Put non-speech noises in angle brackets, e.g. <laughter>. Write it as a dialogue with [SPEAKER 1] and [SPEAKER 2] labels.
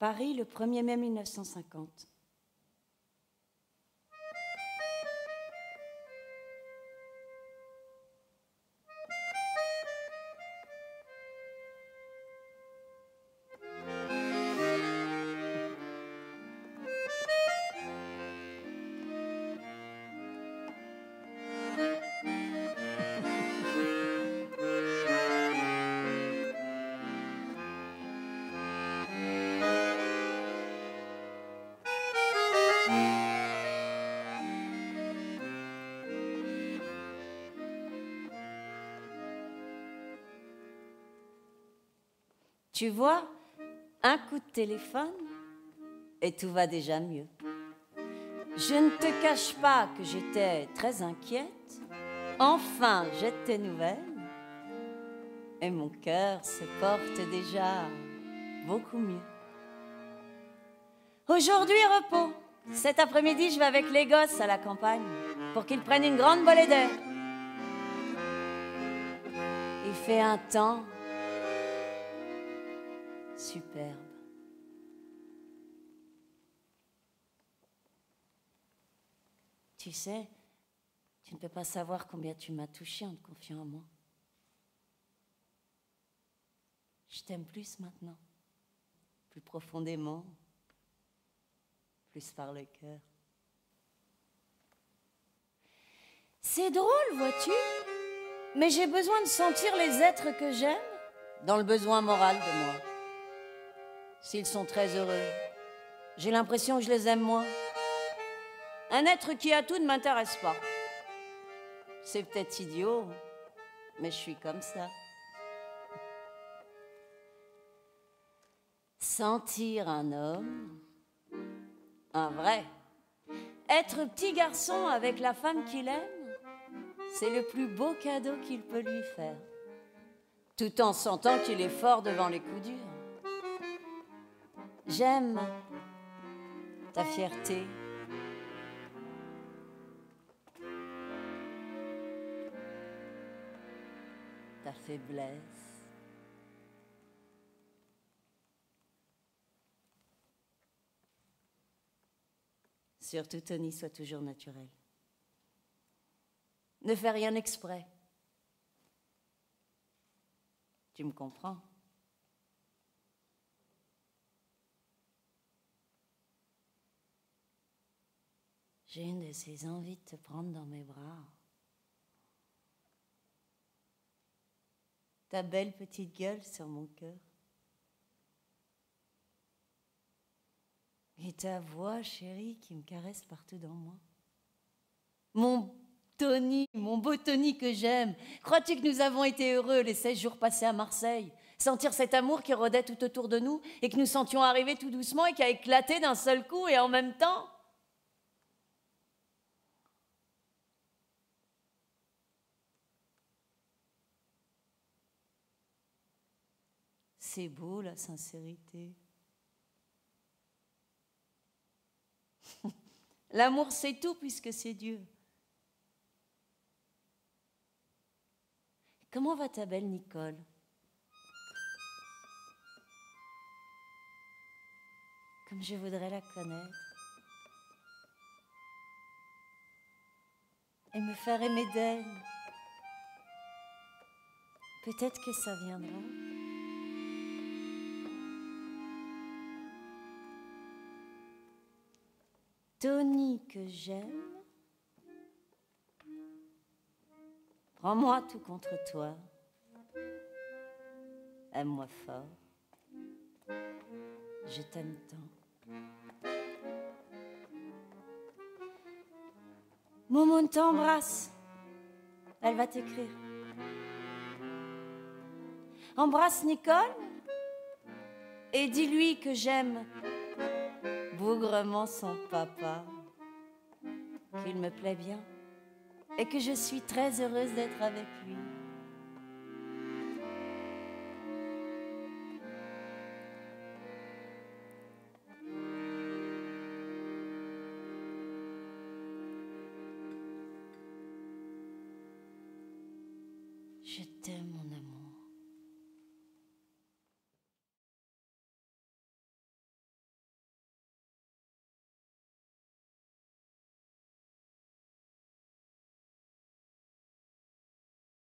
[SPEAKER 1] Paris, le 1er mai 1950. Tu vois, un coup de téléphone et tout va déjà mieux. Je ne te cache pas que j'étais très inquiète. Enfin, j'ai tes nouvelles. Et mon cœur se porte déjà beaucoup mieux. Aujourd'hui, repos. Cet après-midi, je vais avec les gosses à la campagne pour qu'ils prennent une grande bolée d'air. Il fait un temps superbe. Tu sais, tu ne peux pas savoir combien tu m'as touché en te confiant en moi. Je t'aime plus maintenant, plus profondément, plus par le cœur. C'est drôle, vois-tu, mais j'ai besoin de sentir les êtres que j'aime dans le besoin moral de moi s'ils sont très heureux. J'ai l'impression que je les aime moins. Un être qui a tout ne m'intéresse pas. C'est peut-être idiot, mais je suis comme ça. Sentir un homme, un vrai, être petit garçon avec la femme qu'il aime, c'est le plus beau cadeau qu'il peut lui faire, tout en sentant qu'il est fort devant les coups durs. J'aime ta fierté. Ta faiblesse. Surtout, Tony, sois toujours naturel. Ne fais rien exprès. Tu me comprends? J'ai une de ces envies de te prendre dans mes bras. Ta belle petite gueule sur mon cœur. Et ta voix, chérie, qui me caresse partout dans moi. Mon Tony, mon beau Tony que j'aime. Crois-tu que nous avons été heureux les 16 jours passés à Marseille? Sentir cet amour qui rôdait tout autour de nous et que nous sentions arriver tout doucement et qui a éclaté d'un seul coup et en même temps? C'est beau la sincérité. <laughs> L'amour, c'est tout puisque c'est Dieu. Comment va ta belle Nicole? Comme je voudrais la connaître. Et me faire aimer d'elle. Peut-être que ça viendra. Tony que j'aime, prends-moi tout contre toi, aime-moi fort, je t'aime tant. Momo t'embrasse, elle va t'écrire. Embrasse Nicole et dis-lui que j'aime bougrement son papa, qu'il me plaît bien et que je suis très heureuse d'être avec lui. Je t'aime.